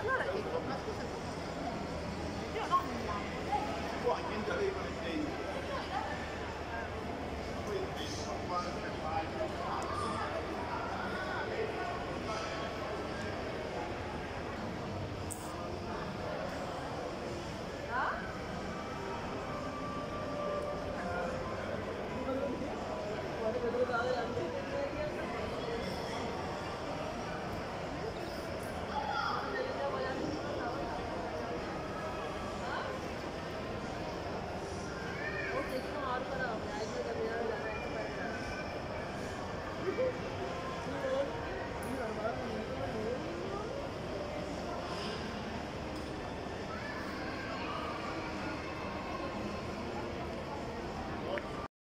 Allora che cosa? Io non mi Qua niente aveva